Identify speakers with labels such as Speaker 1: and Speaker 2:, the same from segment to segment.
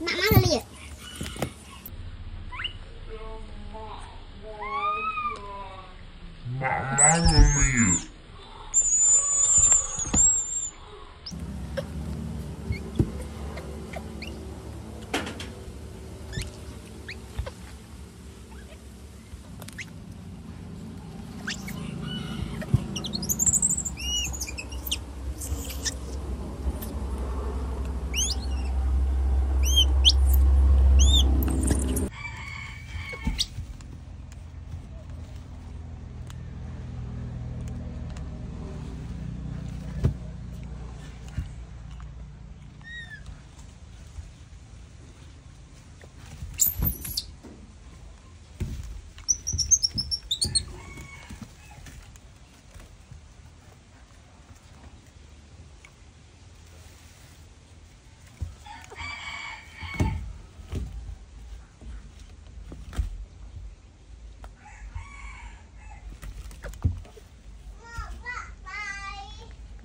Speaker 1: 妈妈的
Speaker 2: 力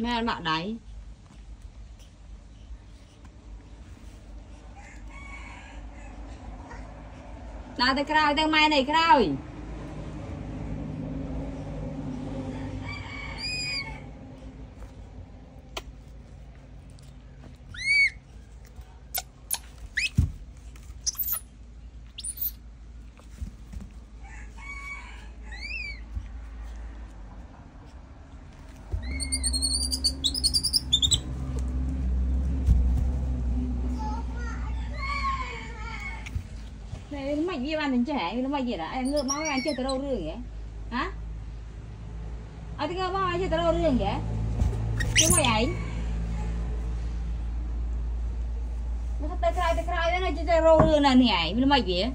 Speaker 2: មែ
Speaker 3: នបាក់ដៃដើរទៅក្រោយទៅម៉ែនេះក្រោយ Này, nó mạnh như trẻ nó mạnh gì đó anh ngơ máu anh chơi từ rương vậy hả anh ngựa máu anh chơi từ rương vậy chứ mày vậy nó tay cray tay cray nó chơi từ đâu rương này nhảy nó mạnh gì anh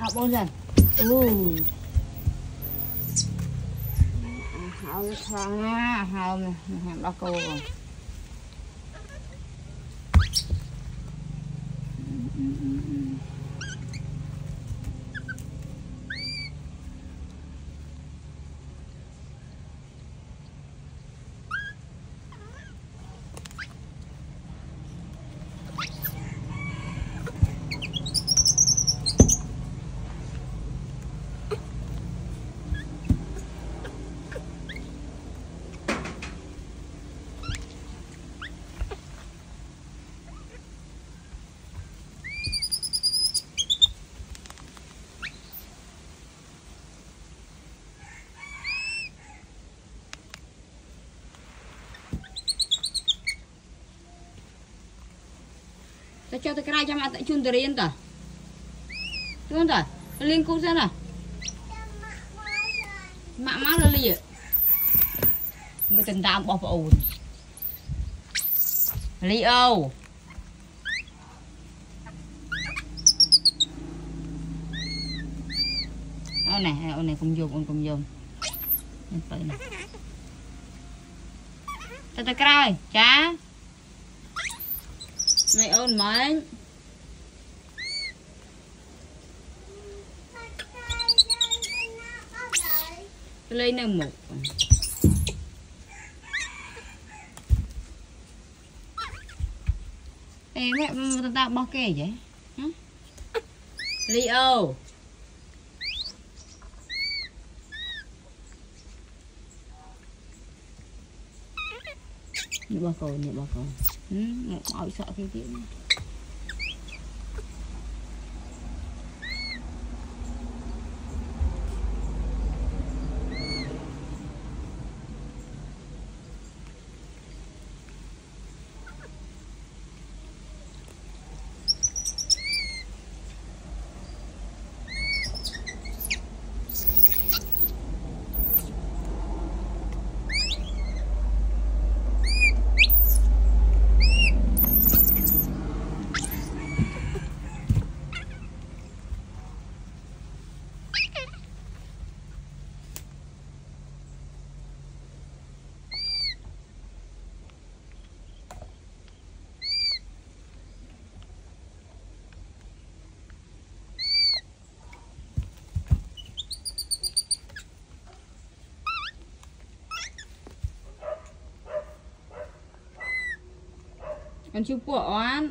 Speaker 3: អបងចាអូហើយខ្លាំងណាស់ហើយហាមដល់កូនបង ta cho ta cái chăm ăn tại chun tiền ta đúng ta liên cũng ra nè mạ má là liền người tình tao bỏ vào ồn. Lì ô ô này ô này cùng dùng cùng dùng tới này ta ta cái ណៃអូនម៉ែងលេងនៅមុខអេម៉ែតតាបោះគេអីហ៎លីអូ Nhựa bao cầu, nhựa bao cầu Ừ, mọi sợ cái kiểu này chú của oán